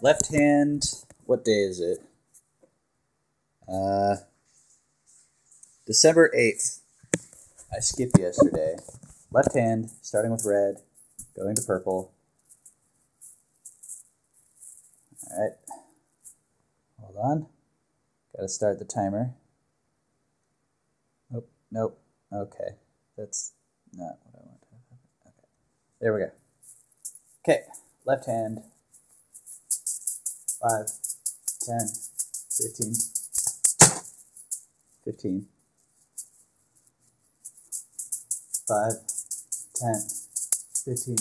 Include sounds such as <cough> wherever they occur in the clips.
Left hand, what day is it? Uh, December 8th. I skipped yesterday. Left hand, starting with red, going to purple. Alright. Hold on. Gotta start the timer. Nope, nope. Okay. That's not what I want to happen. Okay. There we go. Okay. Left hand. 5, 10, 15, 15, 5, 10, 15,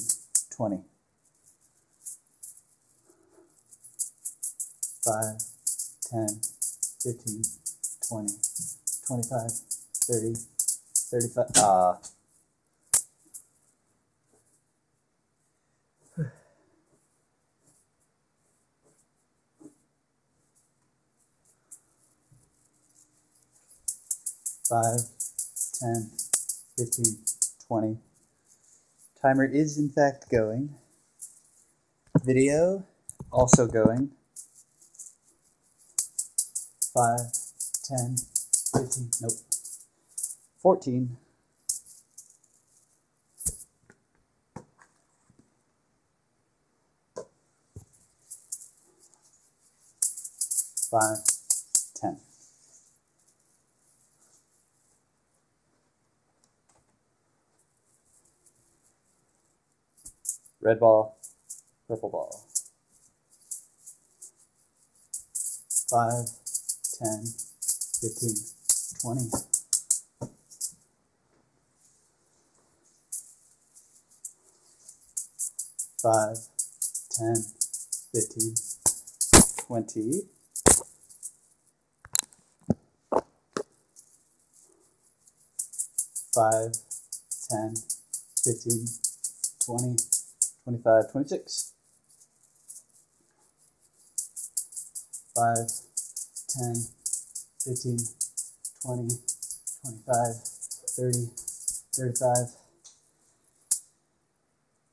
20, 5, 10, 15, 20, 25, 30, 35. Ah. Five, ten, fifteen, twenty. Timer is in fact going. Video also going. Five, ten, fifteen. nope. 14. Five, ten. Red ball, purple ball. Five, ten, fifteen, twenty. Five, ten, fifteen, twenty. Five, ten, fifteen, twenty. 25, 26, 5, 10, 15, 20, 25, 30, 35.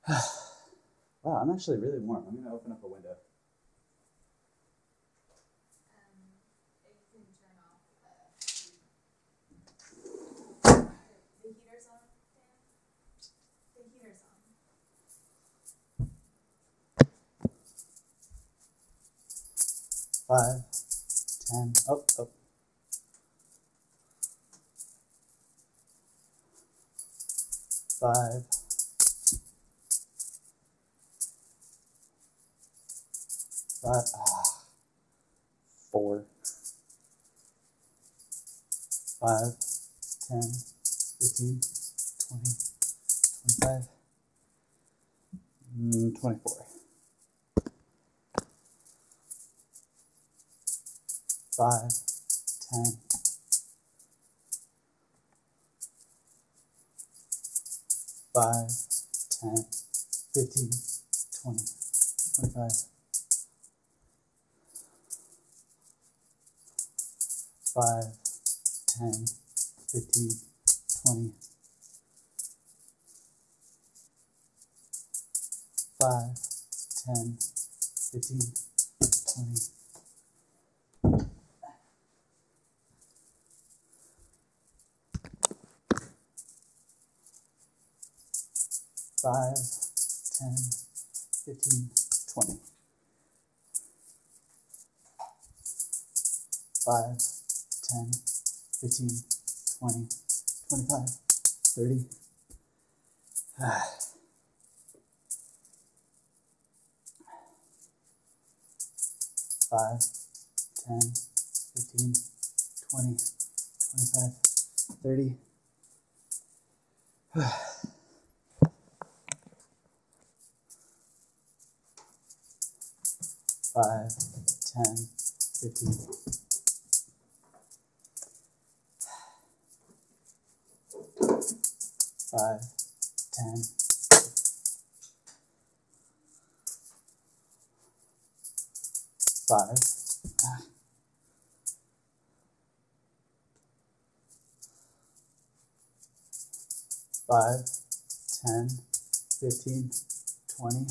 <sighs> wow, I'm actually really warm. I'm going to open up a window. Five, ten, oh, oh. Five, five, ah, four, five, ten, fifteen, twenty, twenty-five, mm, twenty-four. Five, ten, five, ten, fifteen, twenty, twenty-five, five, ten, fifteen, twenty, five, ten, fifteen, twenty. Five, ten, fifteen, twenty. Five, ten, fifteen, twenty, twenty-five, thirty. <sighs> Five, ten, fifteen, twenty, twenty-five, thirty. <sighs> <sighs> five, ten, fifteen. Five, ten. Five. Five, ten, fifteen, twenty,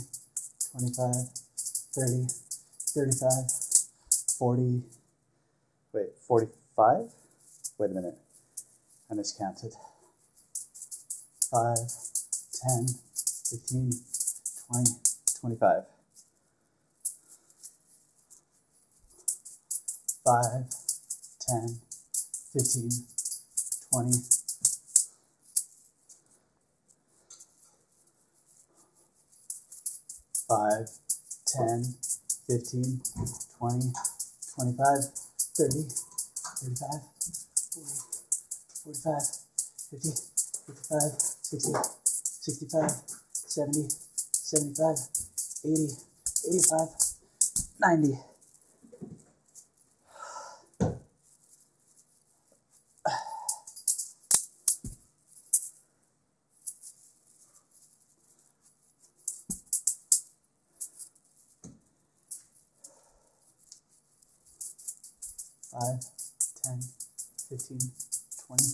twenty-five, thirty. 35, 40, wait, 45? Wait a minute, I miscounted. 5, 10, 15, 20, 25. 5, 10, 15, 20, Five, ten, fifteen, twenty, twenty-five, thirty, thirty-five, forty, forty-five, fifty, fifty-five, sixty, sixty-five, seventy, seventy-five, eighty, eighty-five, ninety. Five, ten, fifteen, twenty.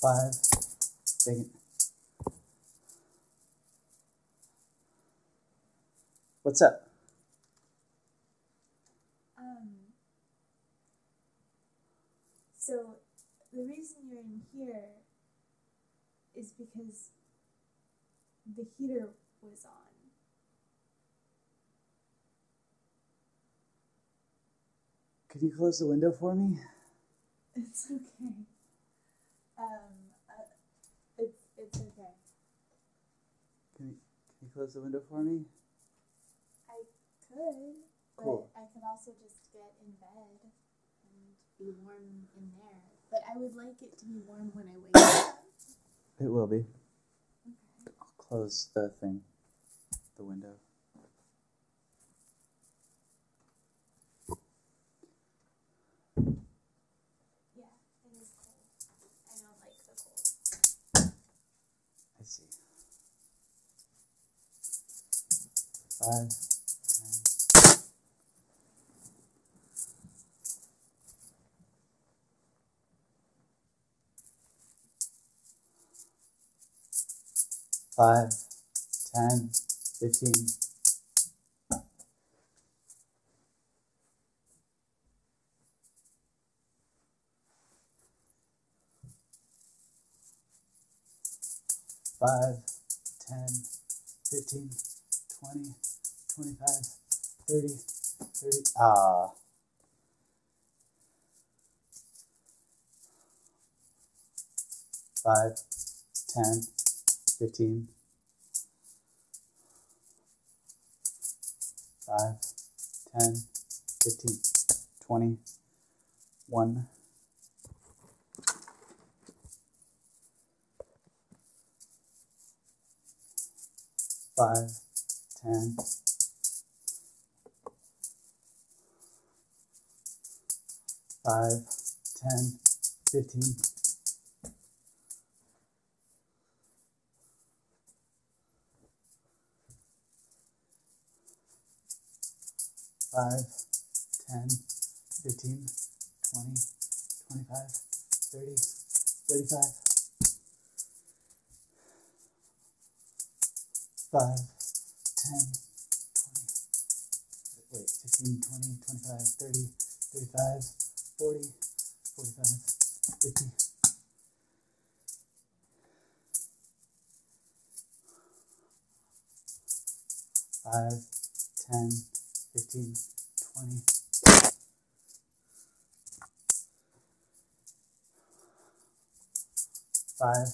Five, second. What's up? Um, so the reason you're in here is because the heater was on. Could you close the window for me? It's okay. Um, uh, it's it's okay. Can you, can you close the window for me? I could, but Cool. I could also just get in bed be warm in there. But I would like it to be warm when I wake up. It will be. Okay. I'll close the thing, the window. Yeah, it is cold. I don't like the cold. I see. Five, 5, 10, 15. Five, ten, fifteen, twenty, twenty-five, thirty, thirty. Ah. Five, ten fifteen. Five, ten, fifteen, twenty, one. Five, ten. Five, ten, fifteen. Five, ten, fifteen, twenty, twenty-five, thirty, thirty-five. Five, ten, twenty, wait, fifteen, twenty, twenty-five, thirty, thirty-five, forty, forty-five, fifty. Five, ten, fifteen, twenty. Five,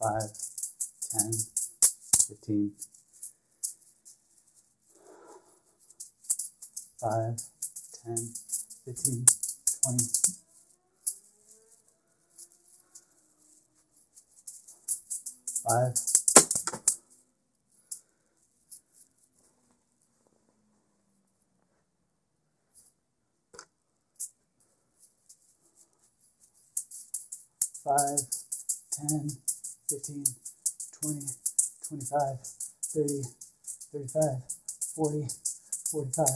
five, ten, fifteen. Five, ten, fifteen, twenty. Five. Five, ten, fifteen, twenty, 25, 30, 35, 40, 45.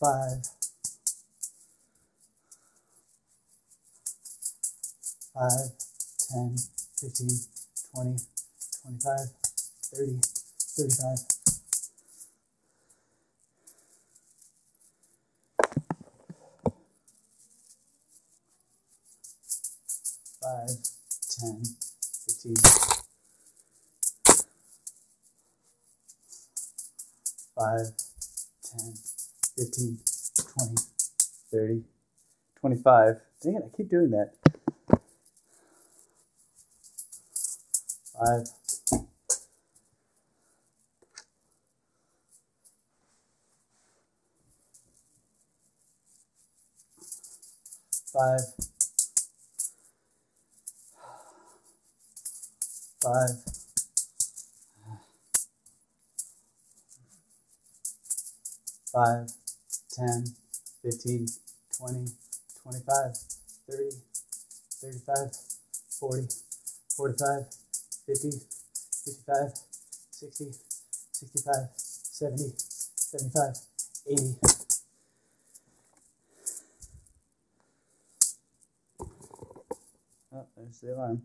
Five, five, ten, fifteen, twenty, twenty-five, thirty, thirty-five. Five, ten, fifteen. Five, ten, fifteen, twenty, Thirty. Twenty-five. Dang it! I keep doing that. 5, five, five, five, five, ten, fifteen, twenty, twenty-five, thirty, thirty-five, forty, forty-five, fifty, fifty-five, sixty, sixty-five, seventy, seventy-five, eighty. Oh, there's the alarm.